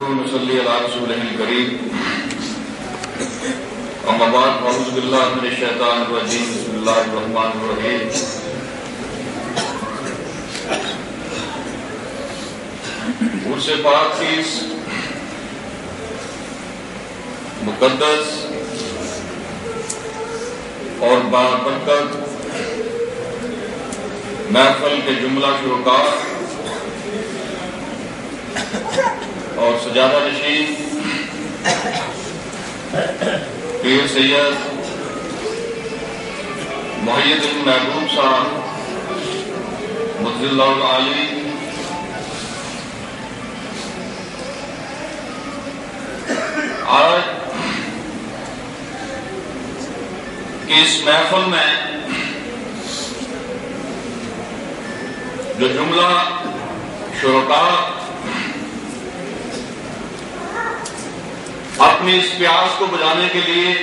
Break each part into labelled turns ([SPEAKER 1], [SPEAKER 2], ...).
[SPEAKER 1] صلی اللہ رسول الکریم اما بعد اعوذ باللہ من الشیطان الرجیم بسم اللہ الرحمن الرحیم عرص پاک کی مقدس اور بابرکت محفل کے جملہ شروکار اور سجادہ نشین، پیر سید محید محبوب صاحب مدل اللہ العالی، آج اس محفل میں جو جملہ شرکا اپنی اس پیاس کو بجانے کے لیے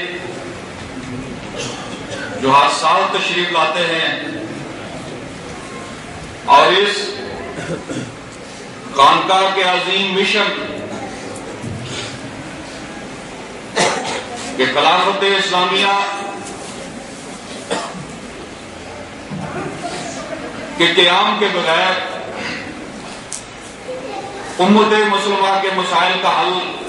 [SPEAKER 1] جو ہر سال تشریف لاتے ہیں اور اس خانقاہ کے عظیم مشن کہ خلافت اسلامیہ کے قیام کے بغیر امت مسلمہ کے مسائل کا حل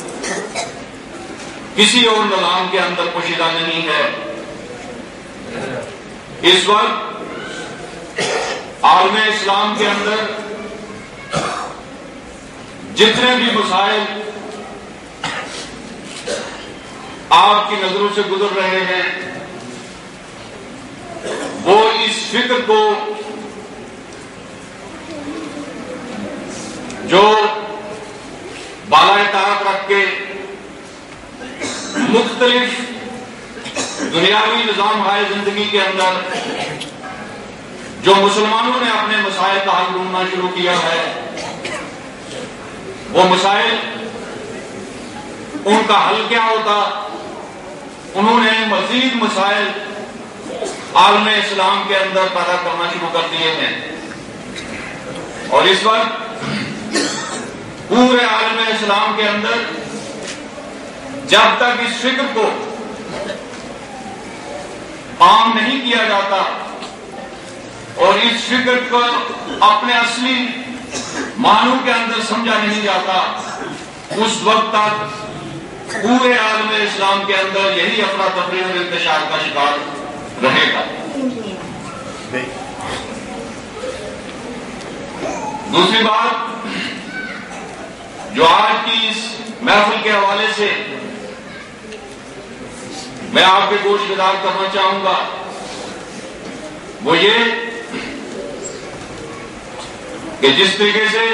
[SPEAKER 1] کسی اور نظام کے اندر پوشیدہ نہیں ہے۔ اس وقت عالم اسلام کے اندر جتنے بھی مسائل آپ کی نظروں سے گزر رہے ہیں، وہ اس فکر کو جو بالا طاقت رکھ کے مختلف دنیاوی نظام ہائے زندگی کے اندر جو مسلمانوں نے اپنے مسائل کا حل ڈھونڈنا شروع کیا ہے، وہ مسائل ان کا حل کیا ہوتا؟ انہوں نے مزید مسائل عالم اسلام کے اندر پیدا کرنا شروع کر دیے ہیں۔ اور اس وقت پورے عالم اسلام کے اندر جب تک اس فکر کو عام نہیں کیا جاتا اور اس فکر کو اپنے اصلی معنوں کے اندر سمجھا نہیں جاتا، اس وقت تک پورے عالم اسلام کے اندر یہی افراتفری اور انتشار کا شکار رہے گا۔ دوسری بات جو آج کی اس محفل کے حوالے سے میں آپ کے گوشت گزار کرنا چاہوں گا۔ وہ یہ کہ جس طریقے سے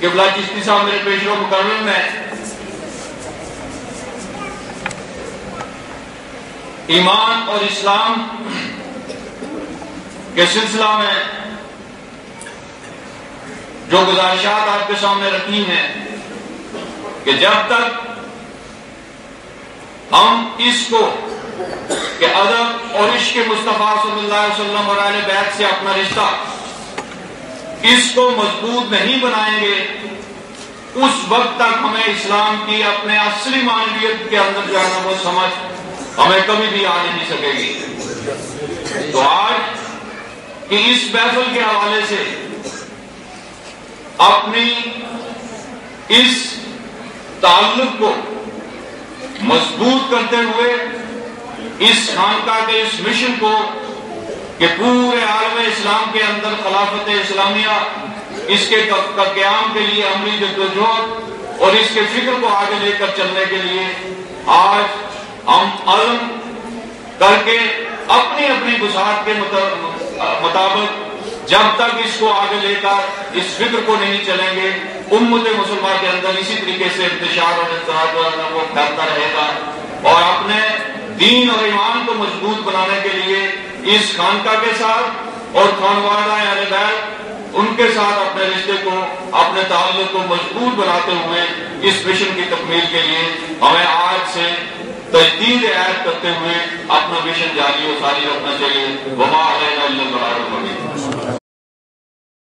[SPEAKER 1] قبلہ چشتی صاحب میرے پیشروں مقرر میں ایمان اور اسلام کے سلسلہ میں جو گزارشات آپ کے سامنے رکھی ہیں کہ جب تک ہم اس کو کہ ادب اور عشق مصطفیٰ صلی اللہ علیہ وسلم اور اہل بیت سے اپنا رشتہ اس کو مضبوط نہیں بنائیں گے، اس وقت تک ہمیں اسلام کی اپنے اصلی معنویت کے اندر جو ہے نا وہ سمجھ ہمیں کبھی بھی آ نہیں سکے گی۔ تو آج کہ اس محفل کے حوالے سے اپنی اس تعلق کو مضبوط کرتے ہوئے اس خانقاہ کے اس مشن کو کہ پورے عالم اسلام کے اندر خلافت اسلامیہ اس کے قیام کے لیے عملی جدوجہد اور اس کے فکر کو آگے لے کر چلنے کے لیے آج ہم علم کر کے اپنی اپنی گزارت کے مطابق جب تک اس کو آگے لے کر اس فکر کو نہیں چلیں گے امت مسلمان کے اندر اسی طریقے سے انتشار اور انتظار وہ پھیلتا رہے گا اور اپنے دین اور ایمان کو مضبوط بنانے کے لیے اس خانقاہ کے ساتھ اور خانوادہ اہل بیت ان کے ساتھ اپنے رشتے کو، اپنے تعلق کو مضبوط بناتے ہوئے اس مشن کی تکمیل کے لیے ہمیں آج سے تجدید عائد کرتے ہوئے اپنا مشن جاری و ساری رکھنا چاہیے۔ وما علینا اللہ